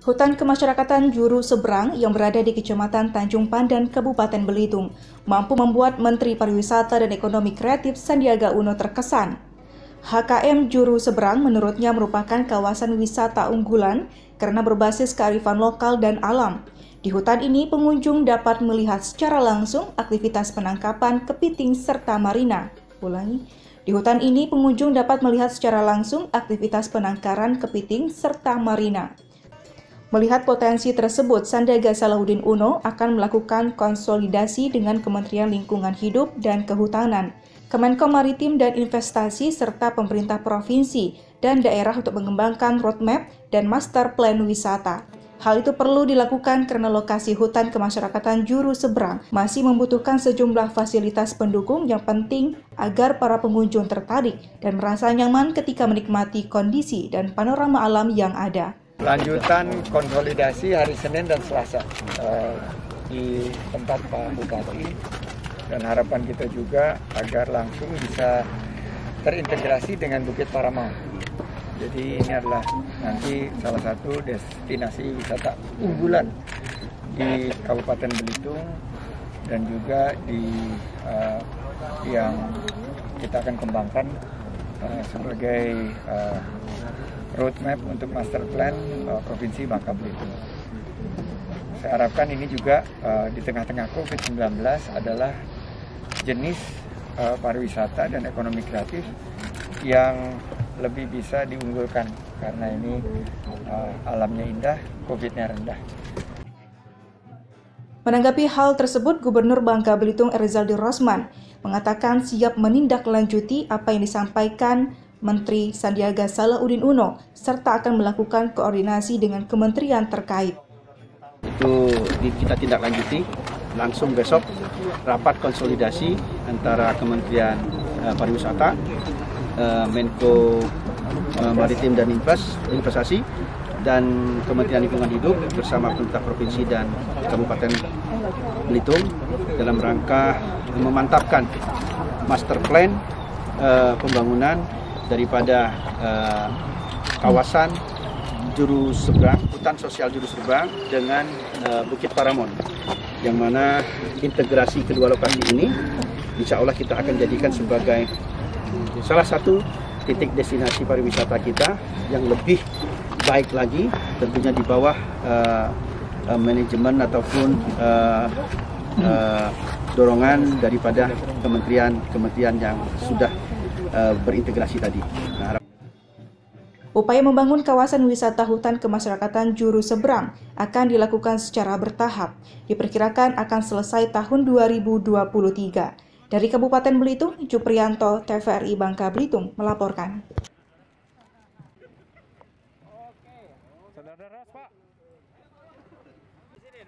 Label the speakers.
Speaker 1: Hutan kemasyarakatan Juru Seberang yang berada di Kecamatan Tanjung Pandan, Kabupaten Belitung, mampu membuat Menteri Pariwisata dan Ekonomi Kreatif Sandiaga Uno terkesan. HKM Juru Seberang menurutnya merupakan kawasan wisata unggulan karena berbasis kearifan lokal dan alam. Di hutan ini, pengunjung dapat melihat secara langsung aktivitas penangkapan kepiting serta marina. Ulangi, di hutan ini pengunjung dapat melihat secara langsung aktivitas penangkaran kepiting serta marina. Melihat potensi tersebut, Sandiaga Salahuddin Uno akan melakukan konsolidasi dengan Kementerian Lingkungan Hidup dan Kehutanan, Kemenko Maritim dan Investasi, serta pemerintah provinsi dan daerah untuk mengembangkan roadmap dan master plan wisata. Hal itu perlu dilakukan karena lokasi hutan kemasyarakatan Juru Seberang masih membutuhkan sejumlah fasilitas pendukung yang penting agar para pengunjung tertarik dan merasa nyaman ketika menikmati kondisi dan panorama alam yang ada
Speaker 2: lanjutan konsolidasi hari Senin dan Selasa uh, di tempat Pak Bupati dan harapan kita juga agar langsung bisa terintegrasi dengan Bukit Paramount. Jadi ini adalah nanti salah satu destinasi wisata unggulan di Kabupaten Belitung dan juga di uh, yang kita akan kembangkan uh, sebagai uh, roadmap untuk master plan uh, Provinsi Bangka Belitung. Saya harapkan ini juga uh, di tengah-tengah COVID-19 adalah jenis uh, pariwisata dan ekonomi kreatif yang lebih bisa diunggulkan karena ini uh, alamnya indah, COVID-nya rendah.
Speaker 1: Menanggapi hal tersebut, Gubernur Bangka Belitung Erizaldi Rosman mengatakan siap menindaklanjuti apa yang disampaikan Menteri Sandiaga Salahuddin Uno, serta akan melakukan koordinasi dengan kementerian terkait.
Speaker 3: Itu kita tindak lanjuti langsung besok rapat konsolidasi antara Kementerian uh, Pariwisata, uh, Menko uh, Maritim dan Invest, Investasi, dan Kementerian Lingkungan Hidup bersama pemerintah provinsi dan Kabupaten Belitung dalam rangka memantapkan master plan uh, pembangunan daripada uh, kawasan juru seberang, hutan sosial juru seberang dengan uh, Bukit Paramon. Yang mana integrasi kedua lokasi ini insya Allah kita akan jadikan sebagai salah satu titik destinasi pariwisata kita yang lebih baik lagi tentunya di bawah uh, uh, manajemen ataupun uh, uh, dorongan daripada kementerian-kementerian yang sudah uh, berintegrasi tadi. Nah,
Speaker 1: Upaya membangun kawasan wisata hutan kemasyarakatan Juru Seberang akan dilakukan secara bertahap. Diperkirakan akan selesai tahun 2023. Dari Kabupaten Belitung, Juprianto, TVRI Bangka Belitung melaporkan. Oke. Saudara Pak. Di sini,